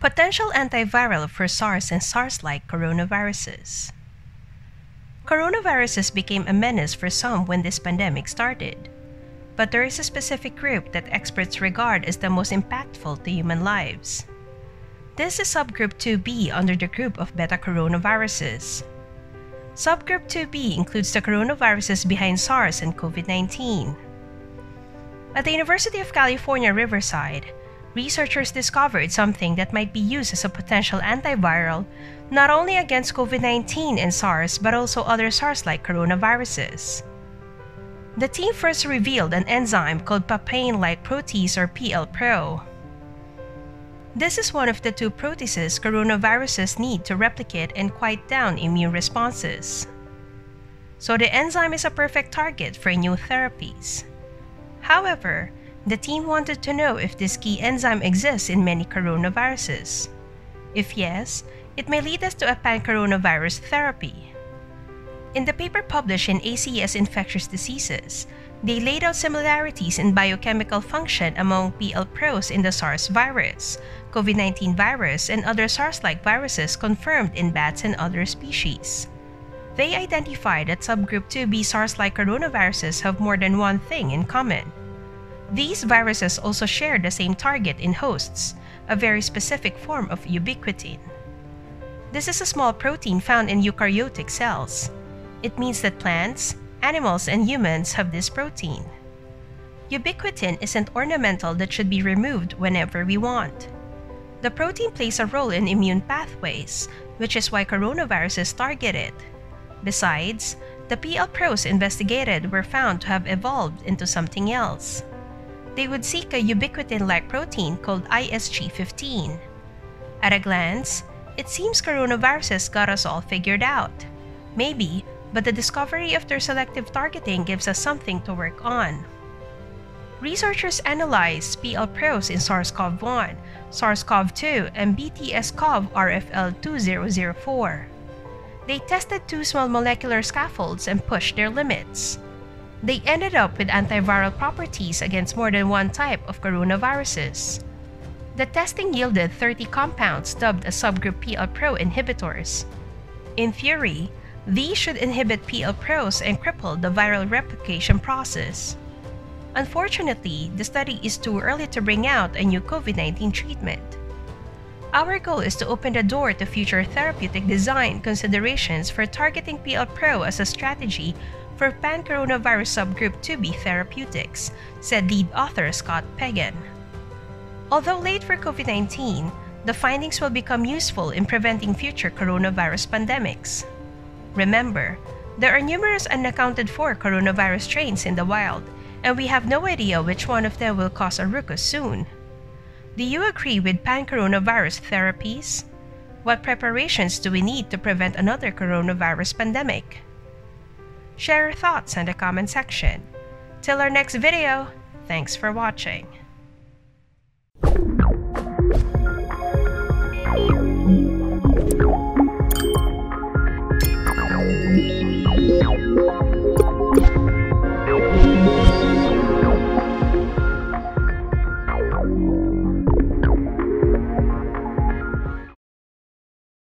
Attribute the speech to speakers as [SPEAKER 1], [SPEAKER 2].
[SPEAKER 1] Potential antiviral for SARS and SARS like coronaviruses. Coronaviruses became a menace for some when this pandemic started. But there is a specific group that experts regard as the most impactful to human lives. This is subgroup 2b under the group of beta coronaviruses. Subgroup 2b includes the coronaviruses behind SARS and COVID 19. At the University of California, Riverside, researchers discovered something that might be used as a potential antiviral not only against COVID 19 and SARS but also other SARS like coronaviruses. The team first revealed an enzyme called papain like protease or PLPro. This is one of the two proteases coronaviruses need to replicate and quiet down immune responses. So the enzyme is a perfect target for new therapies. However, the team wanted to know if this key enzyme exists in many coronaviruses. If yes, it may lead us to a pan-coronavirus therapy. In the paper published in ACS Infectious Diseases, they laid out similarities in biochemical function among PL-PROs in the SARS virus, COVID-19 virus, and other SARS-like viruses confirmed in bats and other species. They identified that subgroup 2b SARS-like coronaviruses have more than one thing in common. These viruses also share the same target in hosts, a very specific form of ubiquitin. This is a small protein found in eukaryotic cells. It means that plants, animals, and humans have this protein. Ubiquitin isn't ornamental that should be removed whenever we want. The protein plays a role in immune pathways, which is why coronaviruses target it. Besides, the PL-PROs investigated were found to have evolved into something else they would seek a ubiquitin-like protein called ISG15. At a glance, it seems coronaviruses got us all figured out. Maybe, but the discovery of their selective targeting gives us something to work on. Researchers analyzed PL-PROs in SARS-CoV-1, SARS-CoV-2, and BTS-CoV RFL2004. They tested two small molecular scaffolds and pushed their limits. They ended up with antiviral properties against more than one type of coronaviruses. The testing yielded 30 compounds dubbed as subgroup PL-PRO inhibitors. In theory, these should inhibit PL-PROs and cripple the viral replication process. Unfortunately, the study is too early to bring out a new COVID-19 treatment. Our goal is to open the door to future therapeutic design considerations for targeting PL-PRO as a strategy for pan-coronavirus subgroup 2b therapeutics, said lead author Scott Pegan. Although late for COVID-19, the findings will become useful in preventing future coronavirus pandemics. Remember, there are numerous unaccounted for coronavirus strains in the wild, and we have no idea which one of them will cause a ruckus soon. Do you agree with pan-coronavirus therapies? What preparations do we need to prevent another coronavirus pandemic? Share your thoughts in the comment section. Till our next video, thanks for watching.